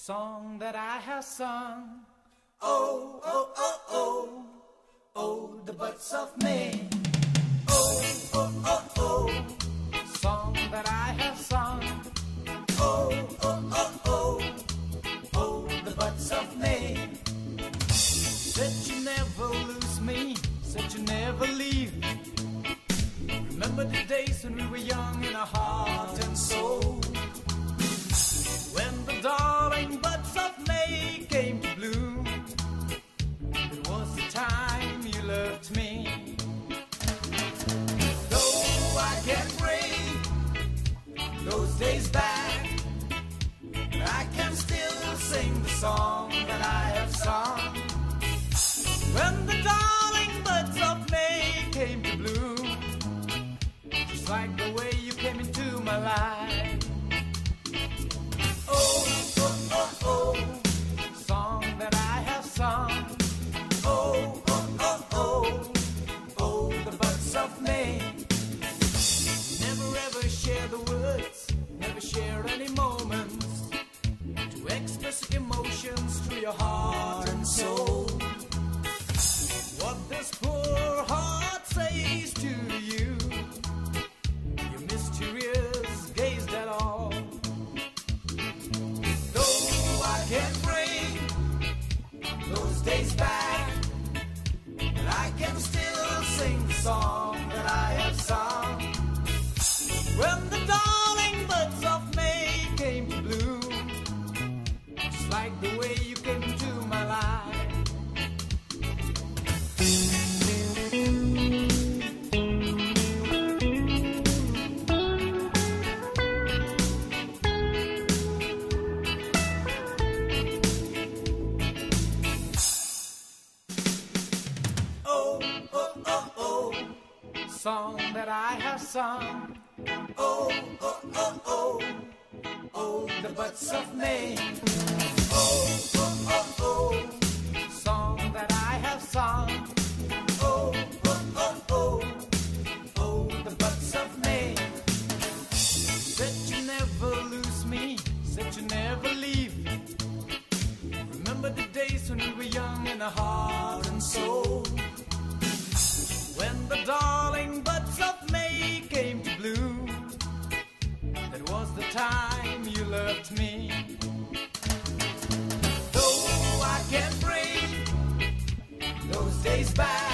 song that I have sung. Oh, oh, oh, oh, oh, the buds of May. Oh, oh, oh, oh, song that I have sung. Oh, oh, oh, oh, oh, the buds of May. Said you never lose me, said you never leave. Remember the days like the way you came into my life. Oh, oh, oh, oh, song that I have sung. Oh, oh, oh, oh, oh, the buds of May. Never ever share the words, never share any moments to express emotions through your heart like the way you came into my life. Oh, oh, oh, oh, song that I have sung. Oh, oh, oh, oh, oh, the buds of May. Song that I have sung. The buds of May. Said you never lose me, said you never leave. Me. Remember the days when we were young in our heart and soul. When the darling buds of May came to bloom, that was the time you loved me. Can't bring those days back,